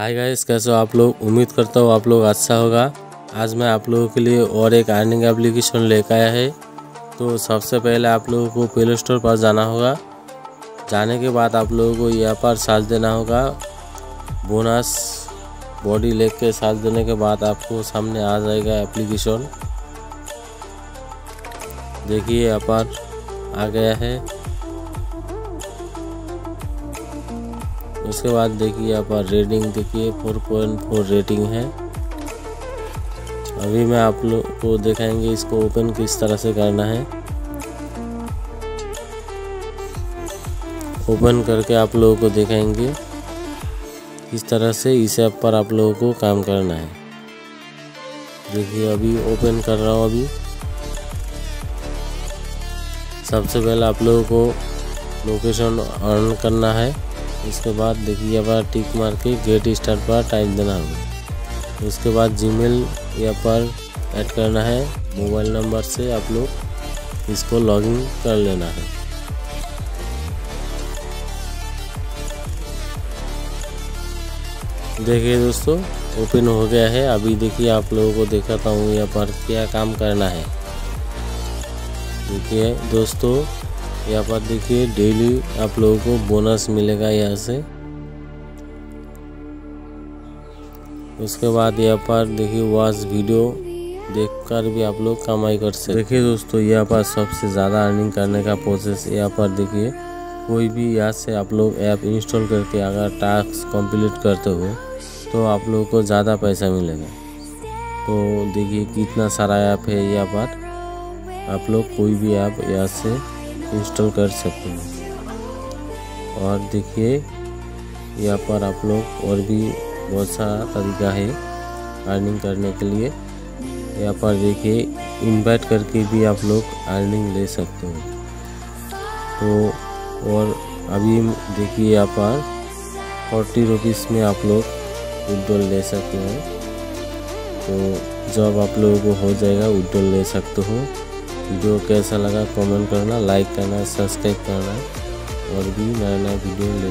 Hi guys कैसे हो आप लोग? उम्मीद करता हूँ आप लोग अच्छा होगा। आज मैं आप लोगों के लिए और एक अर्निंग एप्लीकेशन लेकर आया है। तो सबसे पहले आप लोगों को प्ले स्टोर पर जाना होगा। जाने के बाद आप लोगों को यहाँ पर साथ देना होगा। बोनस बॉडी लेग के साथ देने के बाद आपको सामने आ जाएगा एप्लीकेशन देखिए, यहाँ पर आ गया है। उसके बाद देखिए पर रेटिंग देखिए 4.4 रेटिंग है। अभी मैं आप लोग को दिखाएँगे इसको ओपन किस तरह से करना है। ओपन करके आप लोगों को दिखाएँगे किस तरह से इस ऐप पर आप लोगों को काम करना है। देखिए अभी ओपन कर रहा हूँ अभी। सबसे पहले आप लोगों को लोकेशन ऑन करना है। इसके बाद देखिए, यहाँ पर टिक मार के गेट स्टार्ट पर टाइप देना होगा। उसके बाद जीमेल यहाँ पर ऐड करना है। मोबाइल नंबर से आप लोग इसको लॉगिन कर लेना है। देखिए दोस्तों ओपन हो गया है। अभी देखिए आप लोगों को दिखाता हूँ यहाँ पर क्या काम करना है। देखिए दोस्तों यहाँ पर देखिए डेली आप लोगों को बोनस मिलेगा यहाँ से। उसके बाद यहाँ पर देखिए वॉच वीडियो देखकर भी आप लोग कमाई कर सकते देखिए दोस्तों, यहाँ पर सबसे ज़्यादा अर्निंग करने का प्रोसेस यहाँ पर देखिए, कोई भी यहाँ से आप लोग ऐप इंस्टॉल करके अगर टास्क कंप्लीट करते हो तो आप लोगों को ज़्यादा पैसा मिलेगा। तो देखिए, कितना सारा ऐप है यहाँ पर। आप लोग कोई भी ऐप यहाँ से इंस्टॉल कर सकते हैं। और देखिए, यहाँ पर आप लोग और भी बहुत सारा तरीका है अर्निंग करने के लिए। यहाँ पर देखिए इनवाइट करके भी आप लोग अर्निंग ले सकते हो। तो और अभी देखिए, यहाँ पर फोर्टी रुपीज़ में आप लोग विड्रॉल ले सकते हो। तो जब आप लोगों को हो जाएगा विड्रॉल ले सकते हो। वीडियो कैसा लगा कमेंट करना लाइक करना सब्सक्राइब करना और भी नया नया वीडियो ले